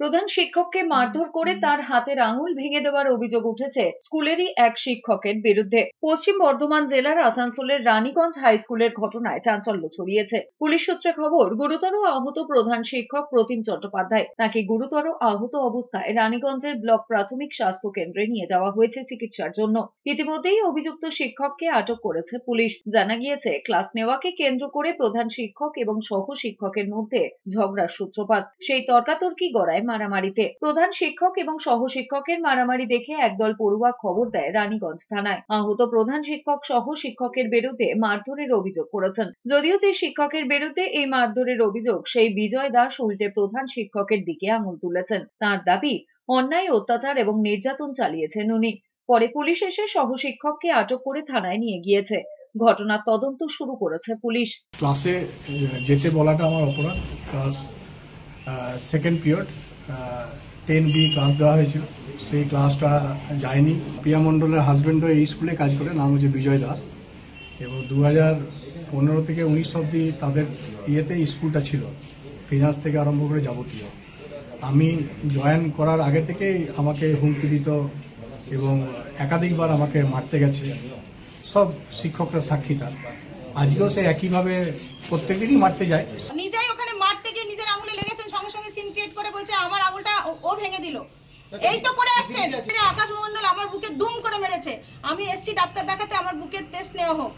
প্রধান শিক্ষককে মারধর করে তার হাতের আঙুল ভেঙে দেওয়ার অভিযোগ উঠেছে স্কুলেরই এক শিক্ষকের বিরুদ্ধে। পশ্চিম বর্ধমান জেলার আসানসোলের রানীগঞ্জ হাই স্কুলের ঘটনায় চাঞ্চল্য ছড়িয়েছে। পুলিশ সূত্রে খবর, গুরুতর আহত প্রধান শিক্ষক প্রতিম চট্টোপাধ্যায়। তাকে গুরুতর আহত অবস্থায় রানীগঞ্জের ব্লক প্রাথমিক স্বাস্থ্য কেন্দ্রে নিয়ে যাওয়া হয়েছে চিকিৎসার জন্য। ইতিমধ্যেই অভিযুক্ত শিক্ষককে আটক করেছে পুলিশ। জানা গিয়েছে, ক্লাস নেওয়াকে কেন্দ্র করে প্রধান শিক্ষক এবং সহ শিক্ষকের মধ্যে ঝগড়ার সূত্রপাত। সেই তর্কাতর্কি গড়ায় মারামারিতে। প্রধান শিক্ষক এবং সহ শিক্ষকের মারামারি দেখে একদল পড়ুয়া খবর দেয় রানীগঞ্জ থানায়। আহত প্রধান শিক্ষক সহ শিক্ষকের বিরুদ্ধে মারধরের অভিযোগ করেছেন। যদিও যে শিক্ষকের বিরুদ্ধে এই মারধরের অভিযোগ, সেই বিজয় দাস উল্টে প্রধান শিক্ষকের দিকে আঙুল তুলেছেন। তার দাবি, অন্যায়, অত্যাচার এবং নির্যাতন চালিয়েছেন উনি। পরে পুলিশ এসে সহ শিক্ষককে আটক করে থানায় নিয়ে গিয়েছে। ঘটনার তদন্ত শুরু করেছে পুলিশ। ক্লাসে যেতে বলাটা আমার অপরাধ। Class second period ten B class দেওয়া হয়েছিল। সেই ক্লাসটা যায়নি। পিয়া মণ্ডলের হাজব্যান্ডও এই স্কুলে কাজ করে, নাম হচ্ছে বিজয় দাস। এবং দু হাজার পনেরো থেকে উনিশ অব্দি তাদের ইয়েতে স্কুলটা ছিল ফিনান্স থেকে আরম্ভ করে যাবতীয়। আমি জয়েন করার আগে থেকেই আমাকে হুমকি দিত এবং একাধিকবার আমাকে মারতে গেছে। সব শিক্ষকরা সাক্ষী তার। আজকেও সে একইভাবে প্রত্যেকদিনই মারতে যায়। দিল এই তো করে আসছেন। আকাশ মন্ডল আমার বুকে দুম করে মেরেছে। আমি এসছি ডাক্তার দেখাতে আমার বুকের টেস্ট নেওয়া হোক।